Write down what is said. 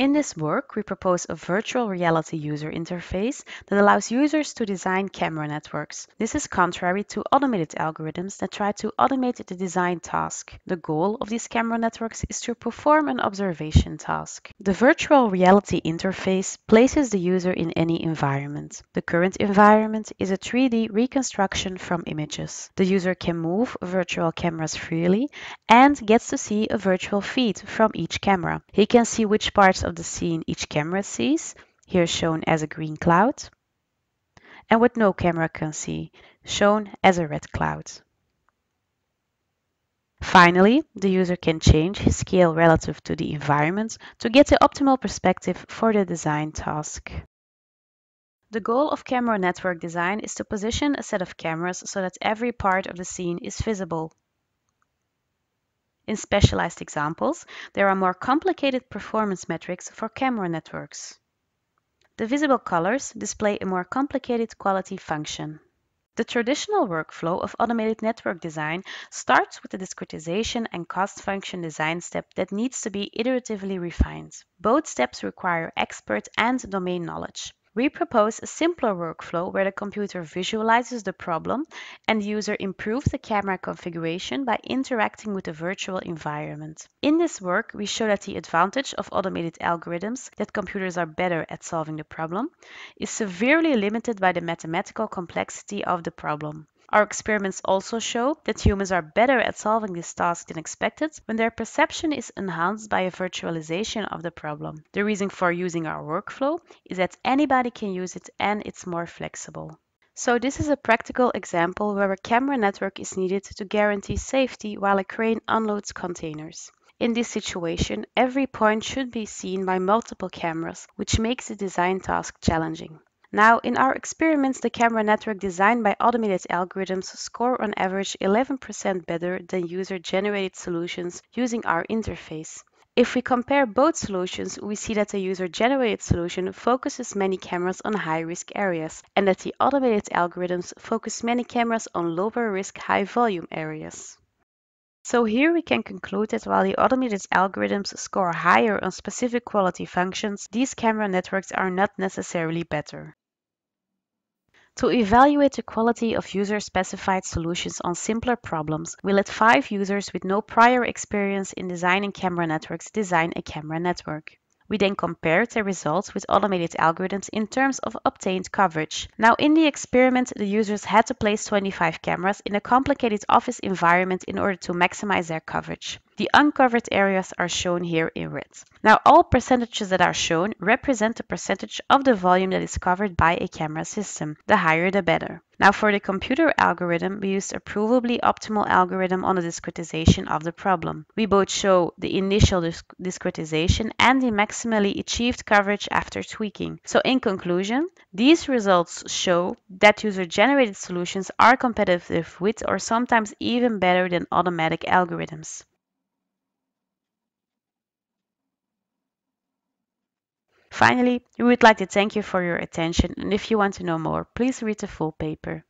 In this work, we propose a virtual reality user interface that allows users to design camera networks. This is contrary to automated algorithms that try to automate the design task. The goal of these camera networks is to perform an observation task. The virtual reality interface places the user in any environment. The current environment is a 3D reconstruction from images. The user can move virtual cameras freely and gets to see a virtual feed from each camera. He can see which parts of the scene each camera sees, here shown as a green cloud, and what no camera can see, shown as a red cloud. Finally, the user can change his scale relative to the environment to get the optimal perspective for the design task. The goal of camera network design is to position a set of cameras so that every part of the scene is visible. In specialized examples, there are more complicated performance metrics for camera networks. The visible colors display a more complicated quality function. The traditional workflow of automated network design starts with the discretization and cost function design step that needs to be iteratively refined. Both steps require expert and domain knowledge. We propose a simpler workflow where the computer visualizes the problem and the user improves the camera configuration by interacting with the virtual environment. In this work, we show that the advantage of automated algorithms, that computers are better at solving the problem, is severely limited by the mathematical complexity of the problem. Our experiments also show that humans are better at solving this task than expected when their perception is enhanced by a virtualization of the problem. The reason for using our workflow is that anybody can use it and it's more flexible. So this is a practical example where a camera network is needed to guarantee safety while a crane unloads containers. In this situation, every point should be seen by multiple cameras, which makes the design task challenging. Now, in our experiments, the camera network designed by automated algorithms score on average 11% better than user-generated solutions using our interface. If we compare both solutions, we see that the user-generated solution focuses many cameras on high-risk areas, and that the automated algorithms focus many cameras on lower-risk, high-volume areas. So here we can conclude that while the automated algorithms score higher on specific quality functions, these camera networks are not necessarily better. To evaluate the quality of user-specified solutions on simpler problems, we let five users with no prior experience in designing camera networks design a camera network. We then compared the results with automated algorithms in terms of obtained coverage. Now in the experiment, the users had to place 25 cameras in a complicated office environment in order to maximize their coverage. The uncovered areas are shown here in red. Now all percentages that are shown represent the percentage of the volume that is covered by a camera system. The higher the better. Now for the computer algorithm, we used a provably optimal algorithm on the discretization of the problem. We both show the initial disc discretization and the maximally achieved coverage after tweaking. So in conclusion, these results show that user-generated solutions are competitive with or sometimes even better than automatic algorithms. Finally, we would like to thank you for your attention and if you want to know more, please read the full paper.